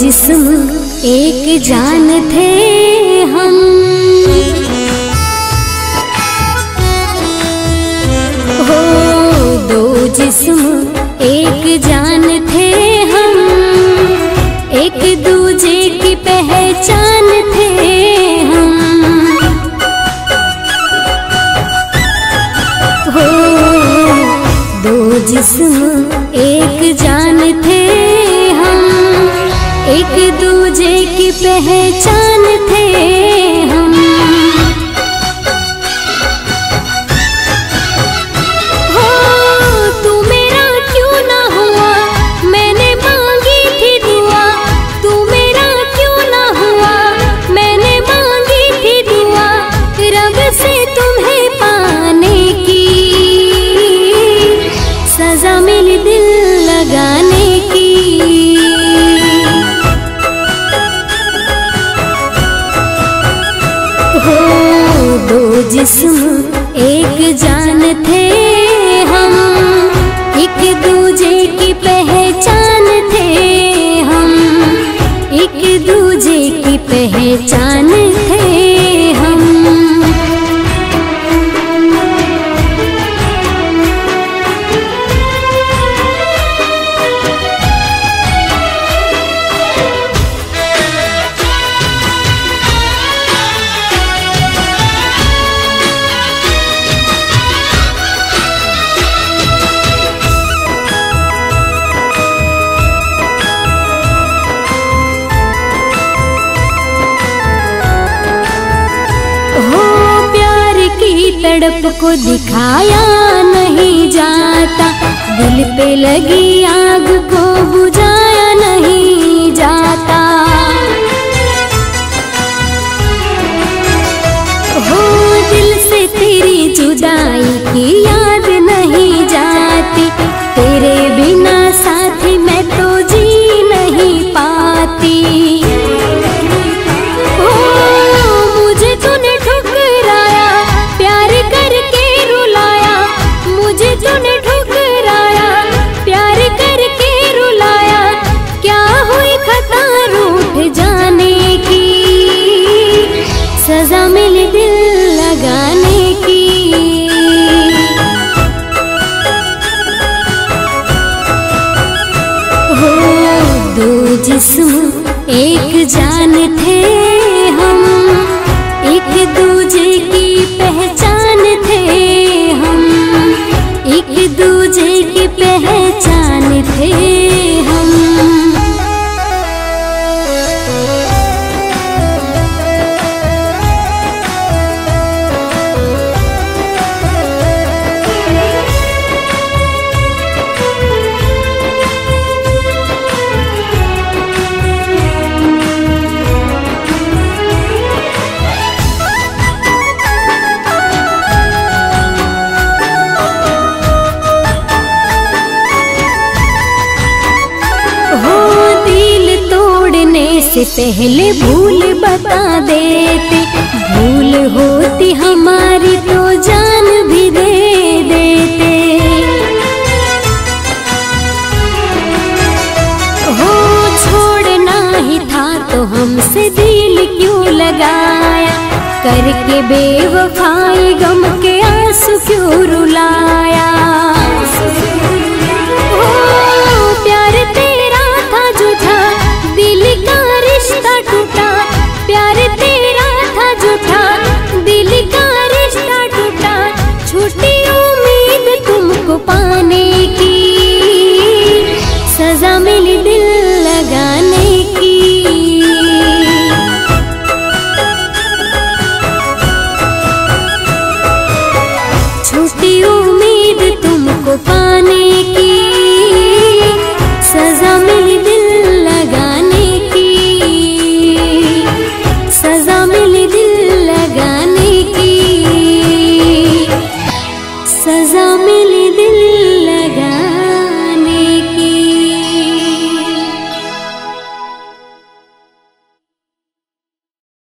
जिस्म एक जान थे हम। हो दो जिस्म एक जान थे हम। एक दूजे की पहचान थे हम। हो दो जिस्म एक जान थे एक दूजे की पहचान थे। हो दो जिस्म, एक जान थे हम। एक दूजे की पहचान थे हम। एक दूजे की पहचान तड़प को दिखाया नहीं जाता। दिल पे लगी आग को बुझाया नहीं जाता। हो दिल से तेरी जुदाई की याद नहीं जाती। तेरे जान थे से पहले भूल बता देते। भूल होती हमारी तो जान भी दे देते। हो छोड़ना ही था तो हमसे दिल क्यों लगाया? करके बेवफाई गम के आँसू क्यों रुलाया? who's me सजा मिले